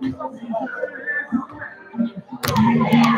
Thank you.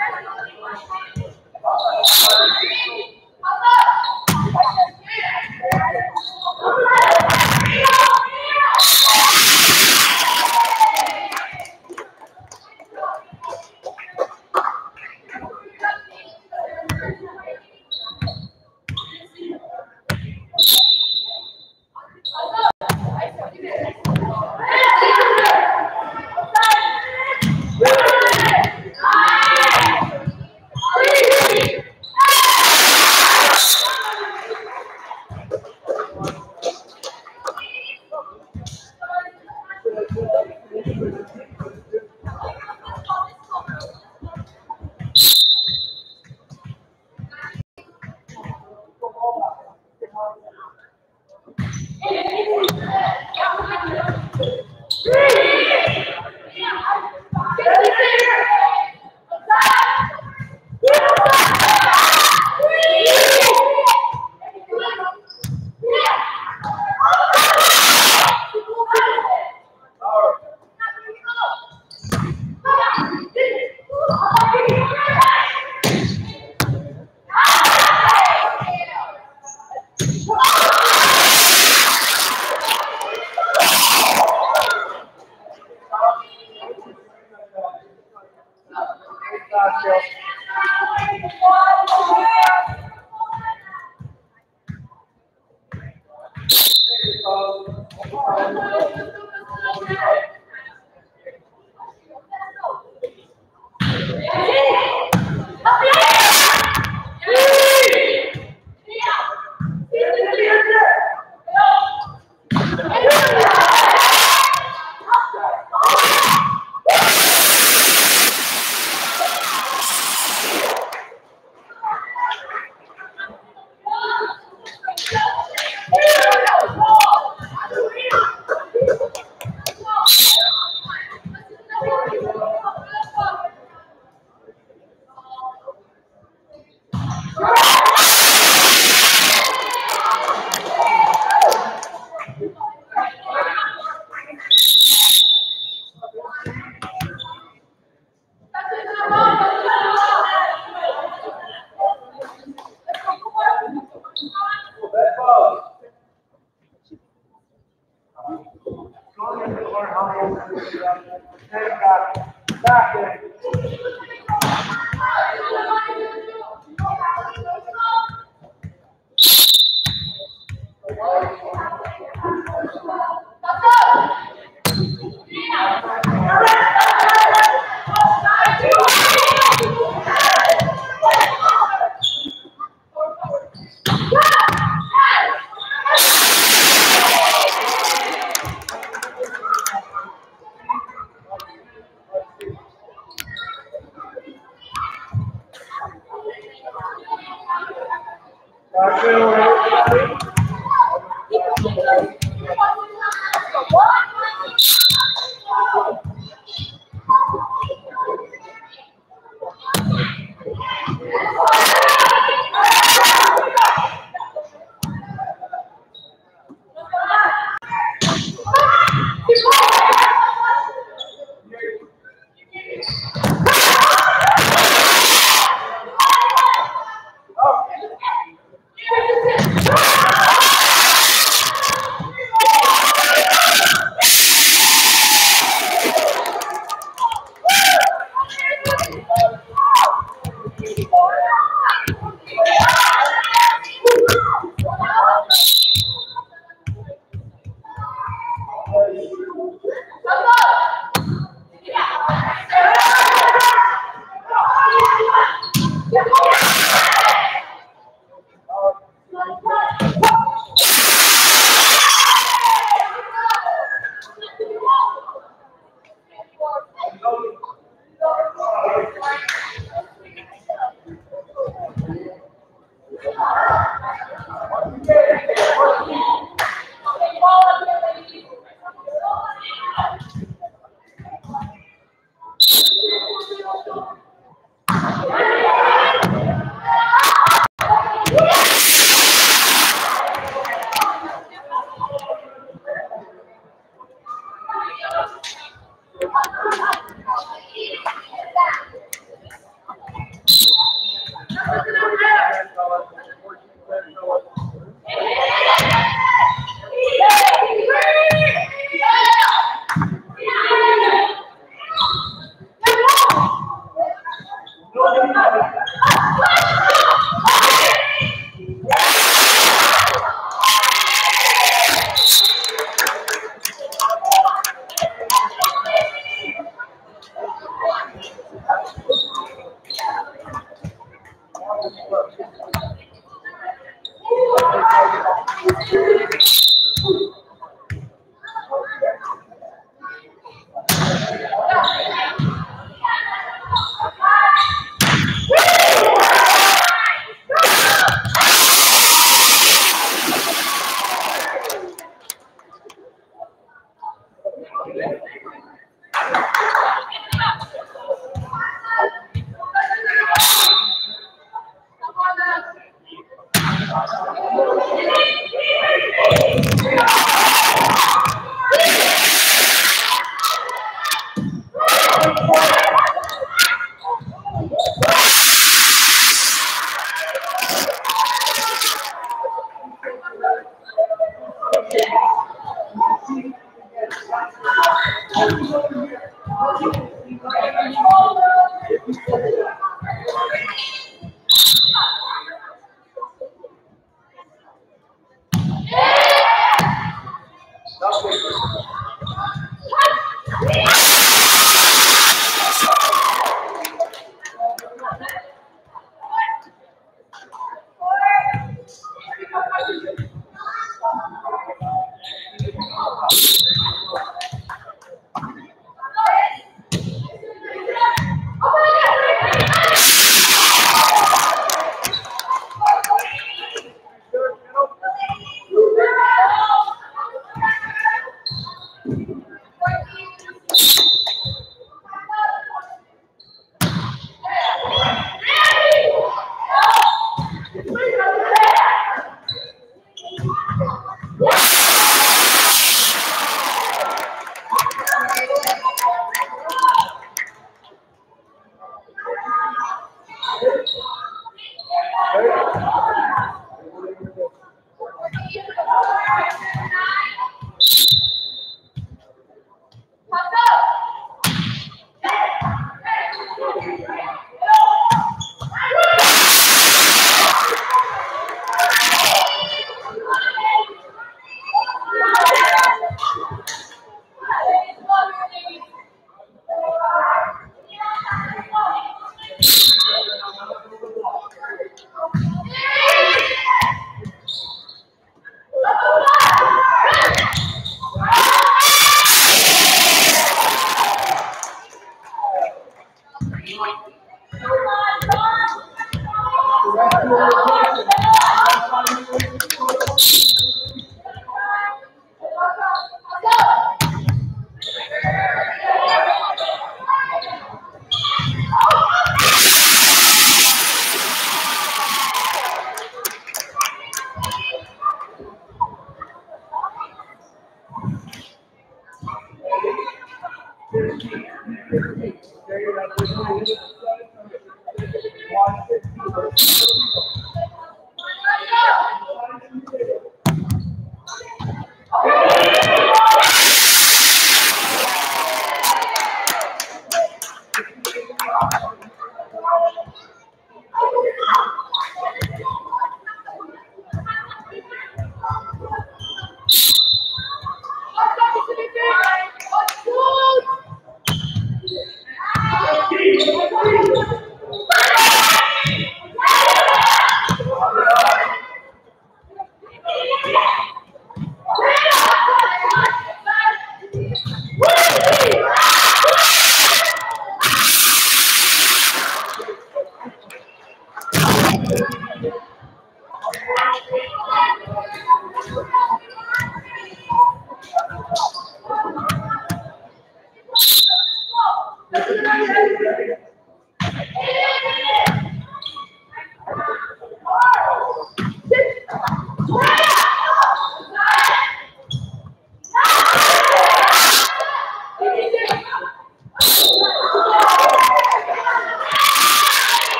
Thank you.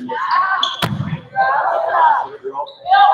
Yeah. Yeah.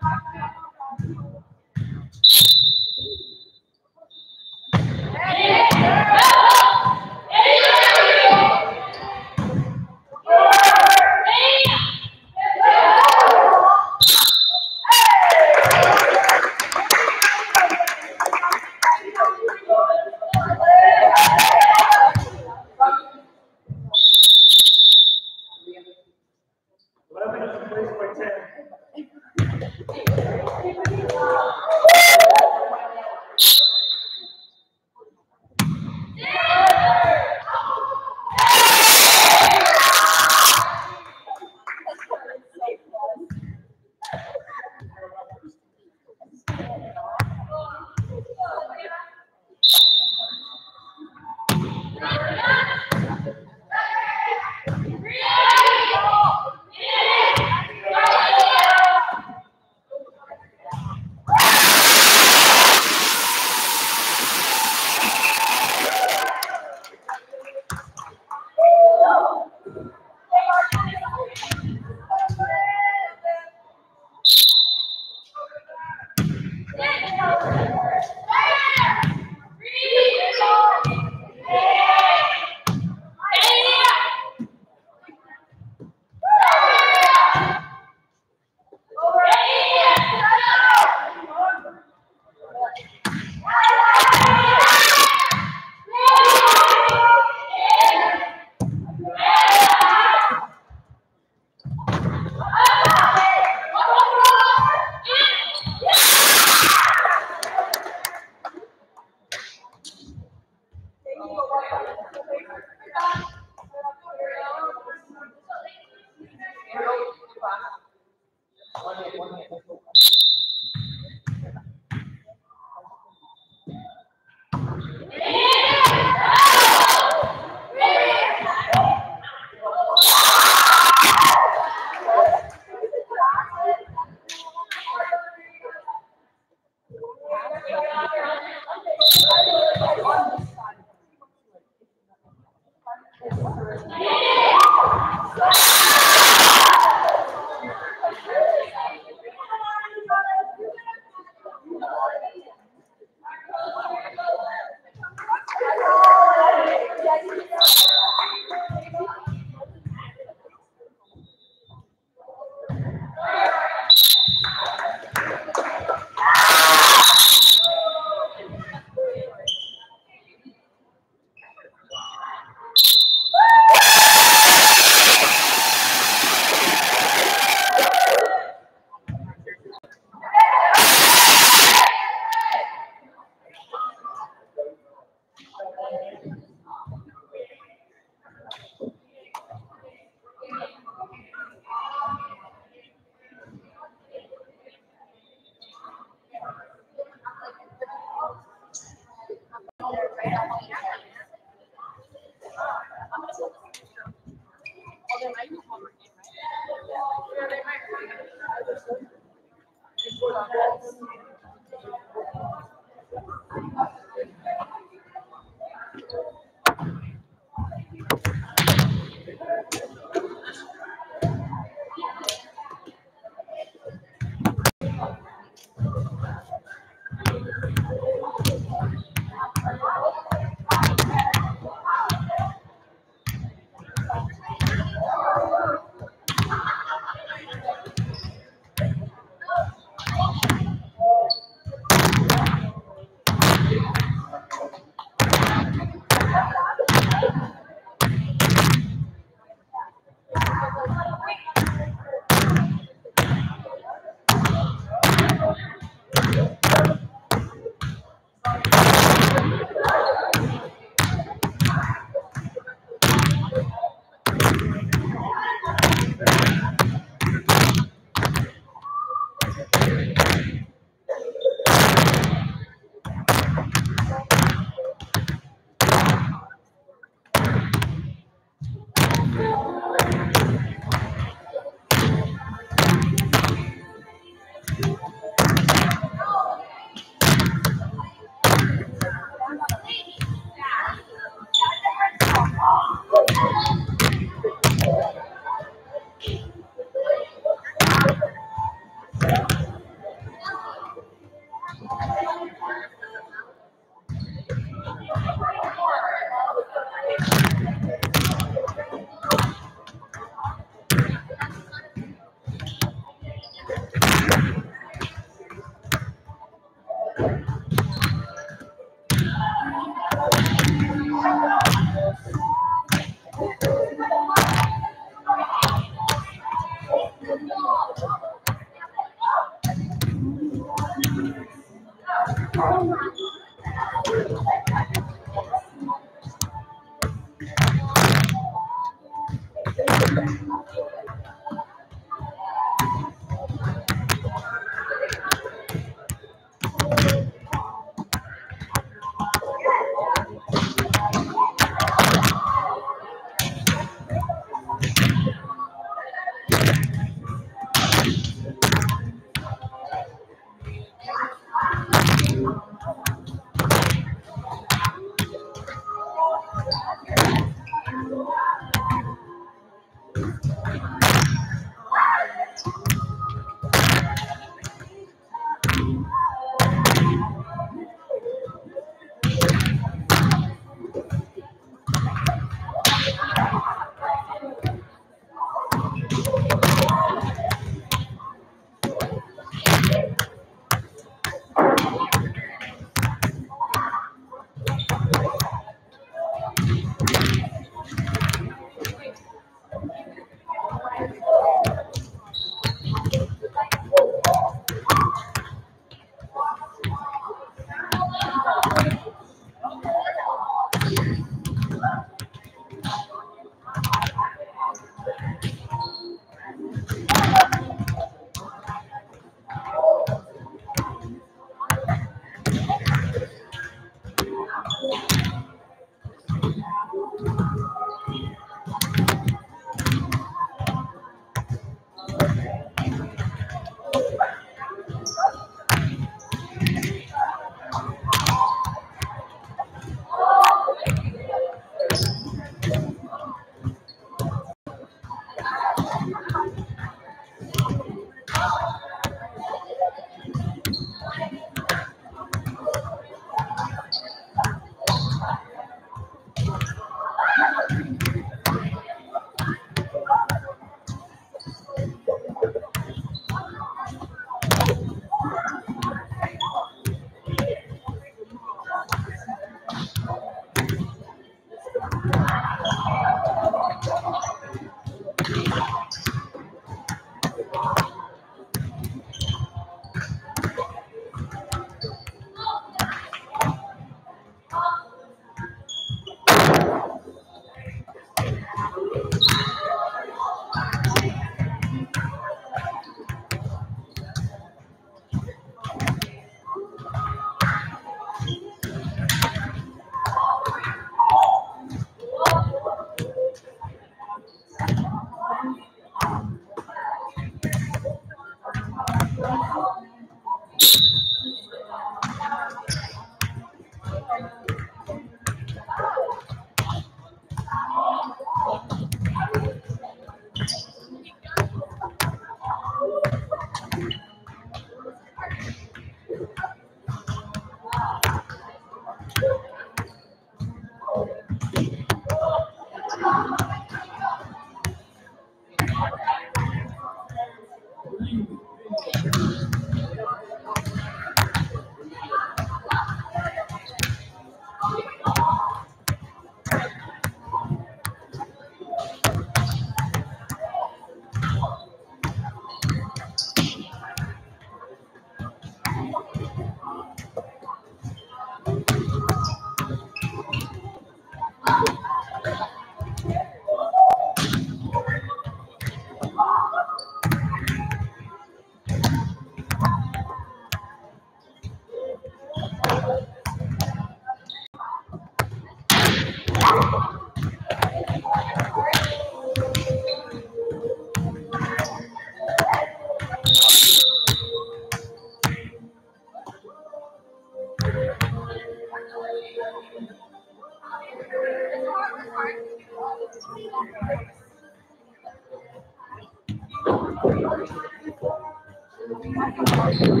This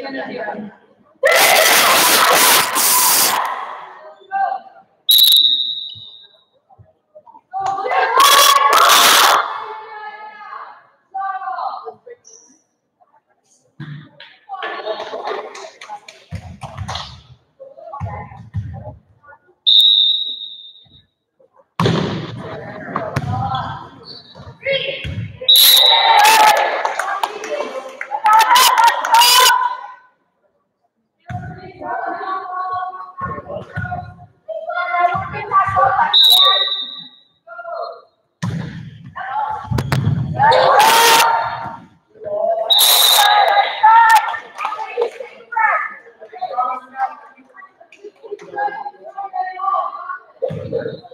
Zero. There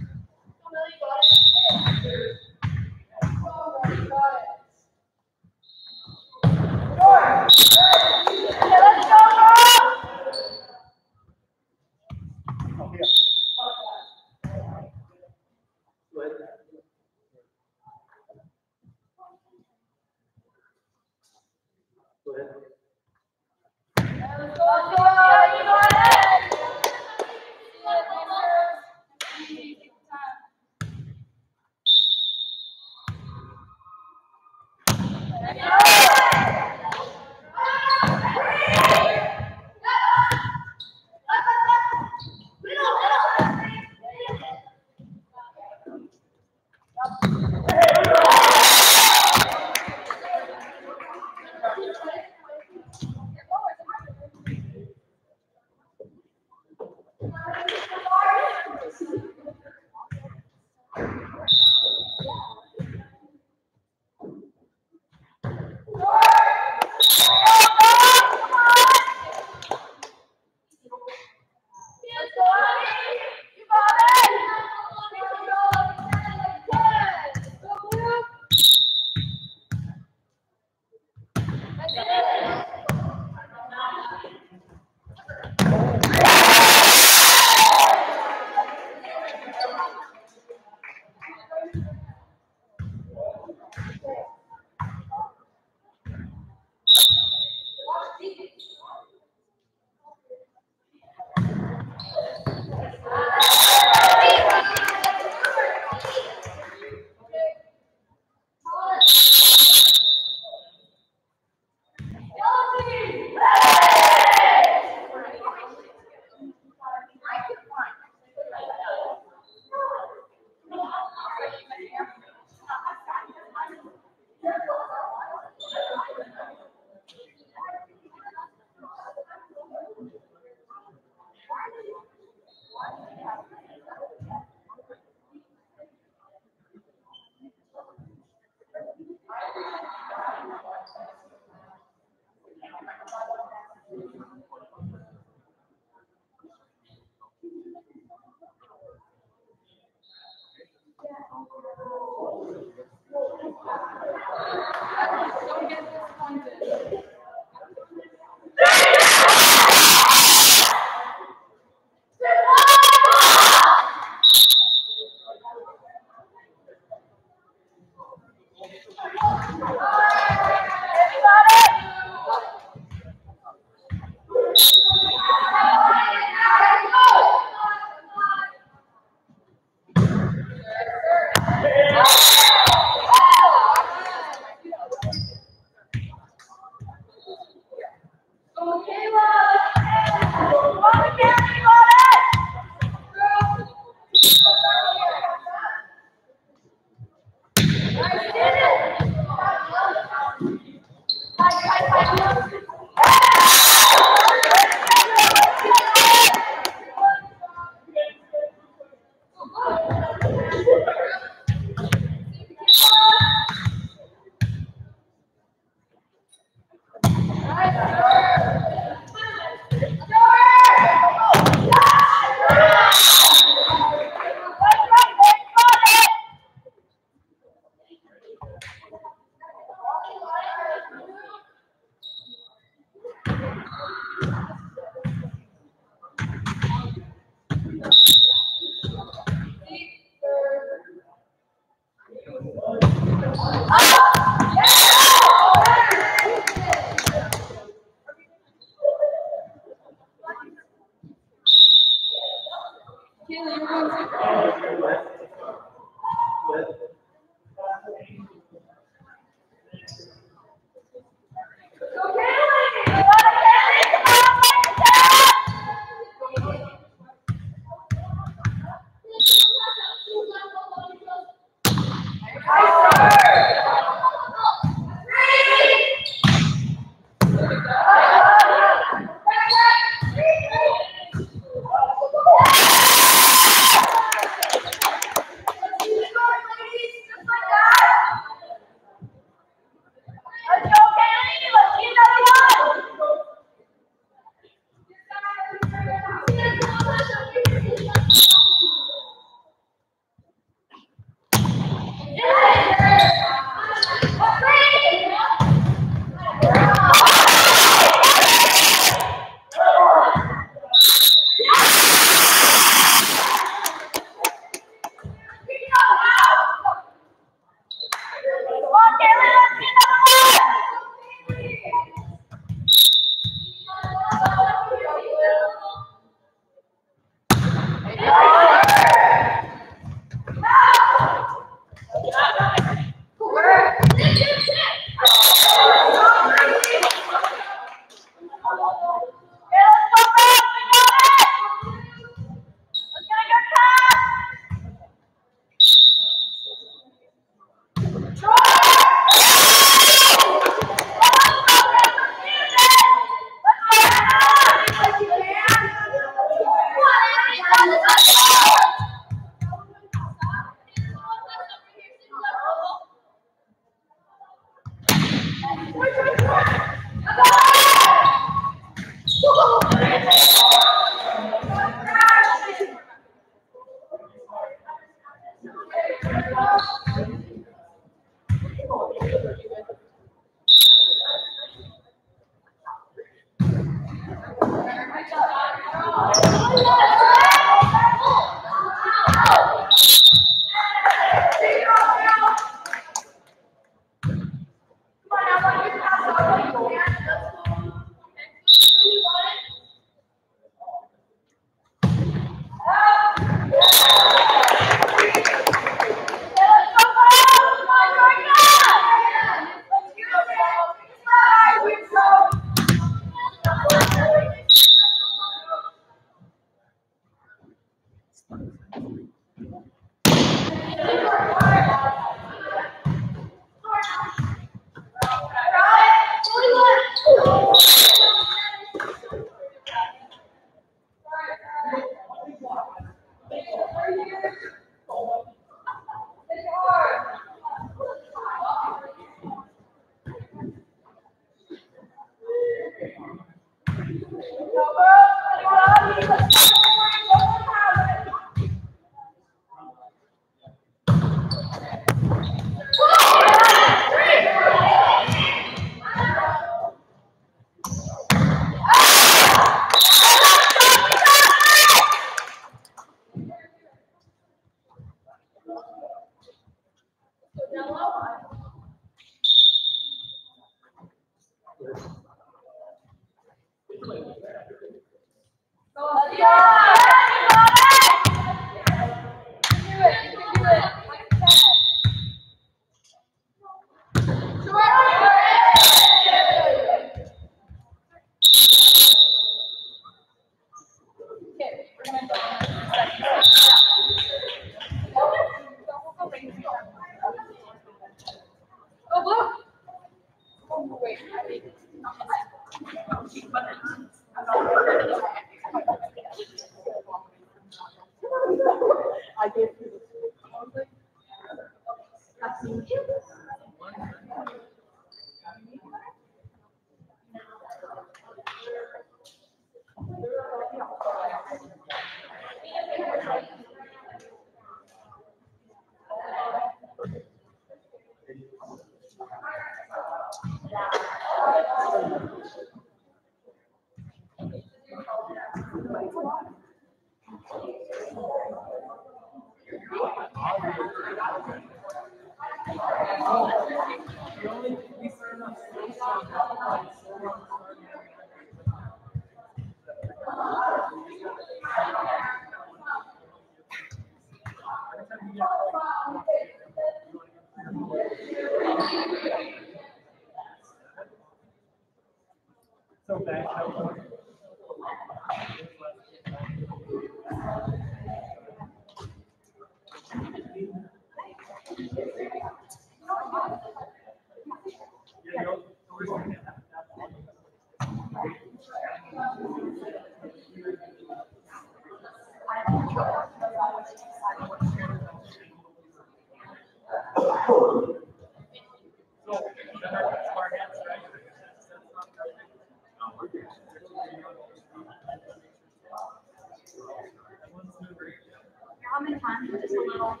just a little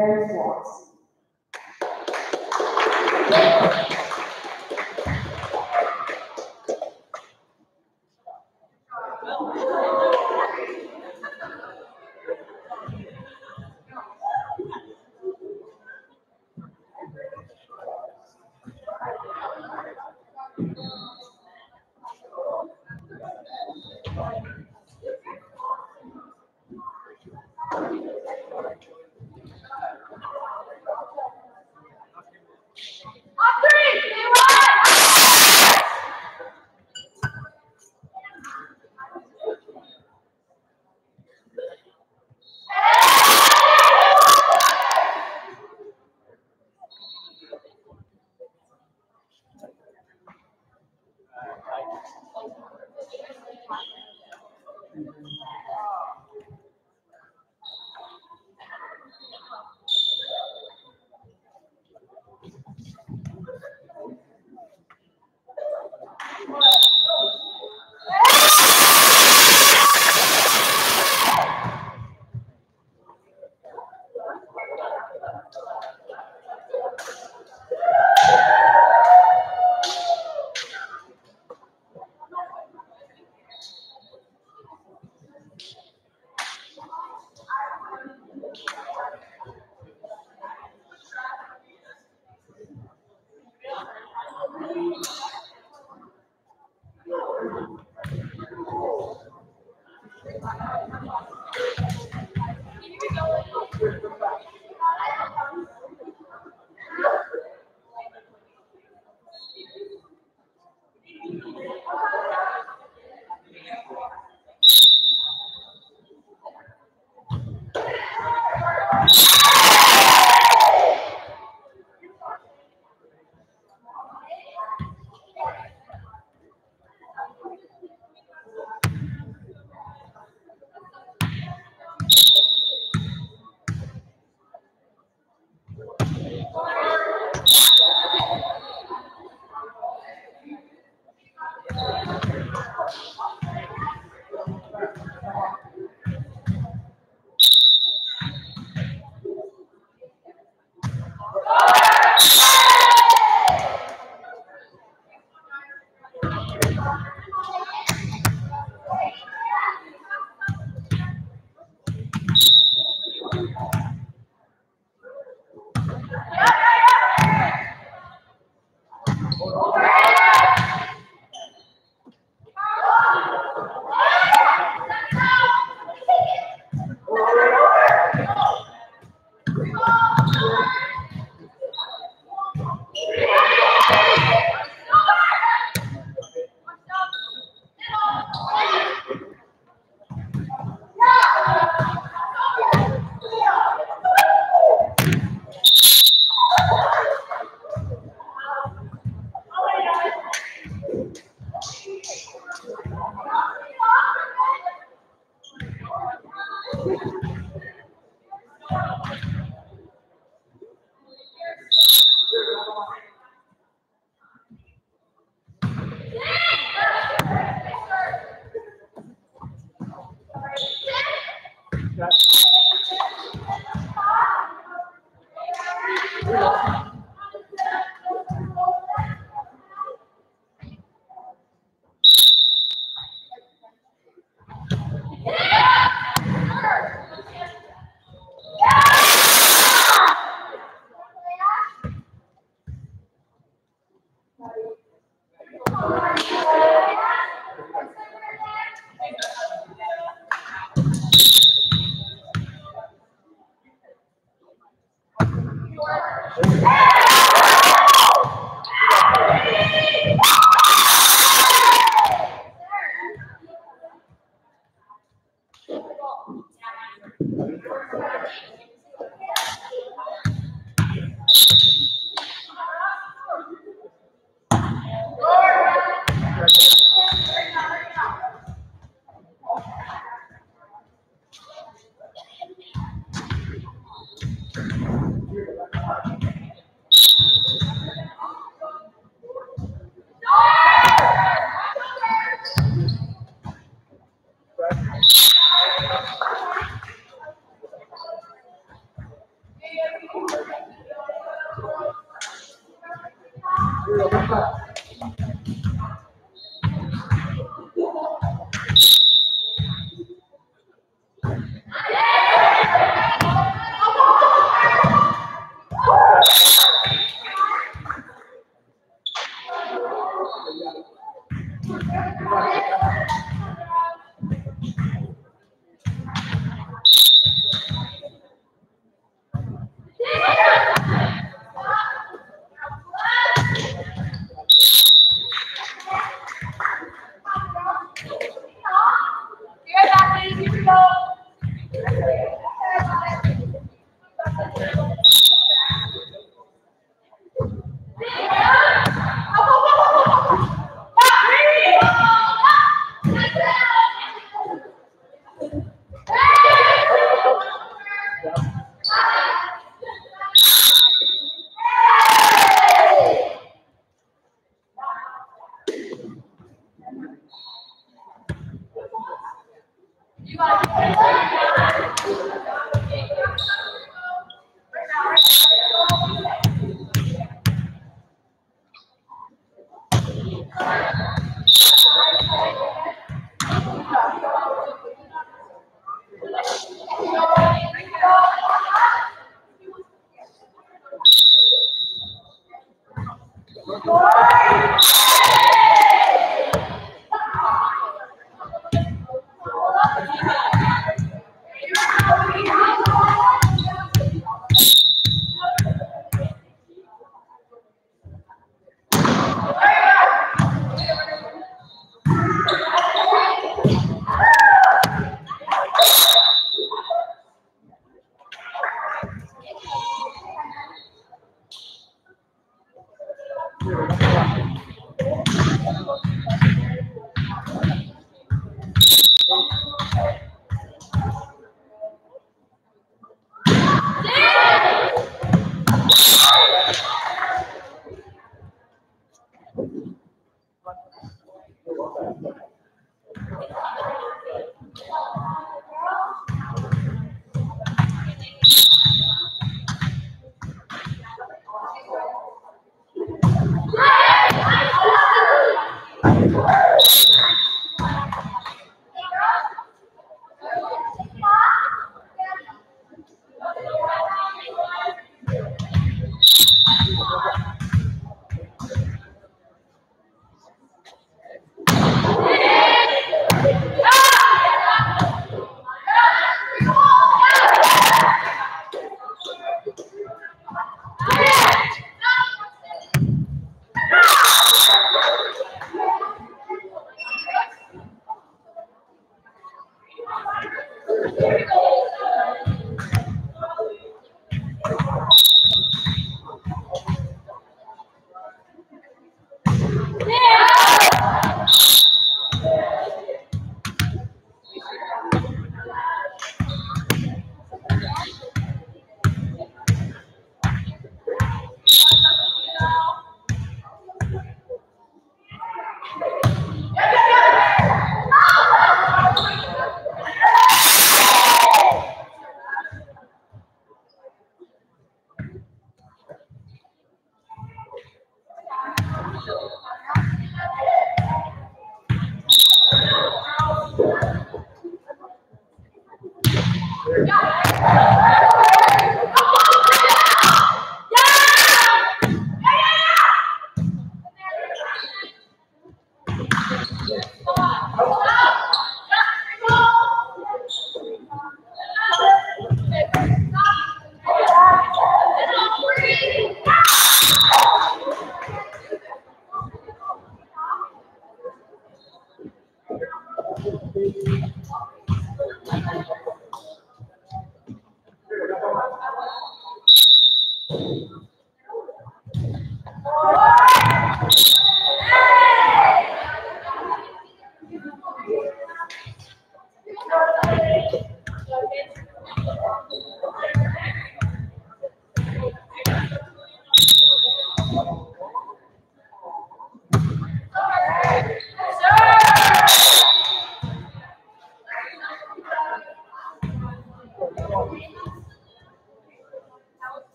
Aaron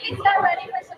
Please get ready for some.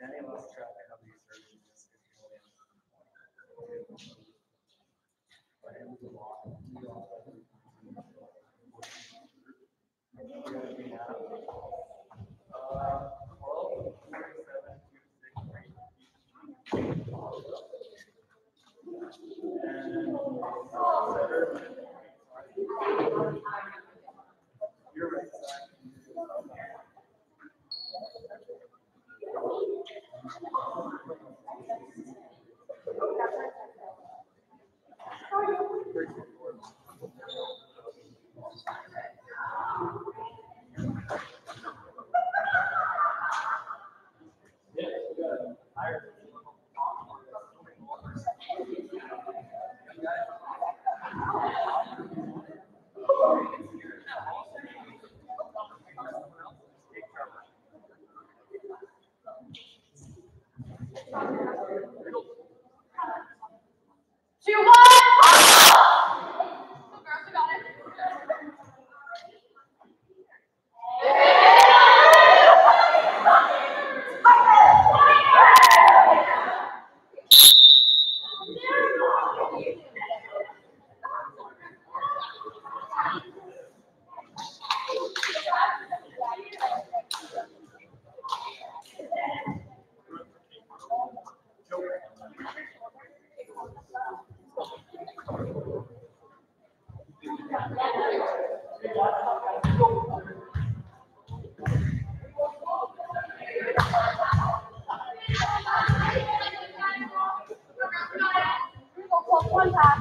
Danny lost track Hola.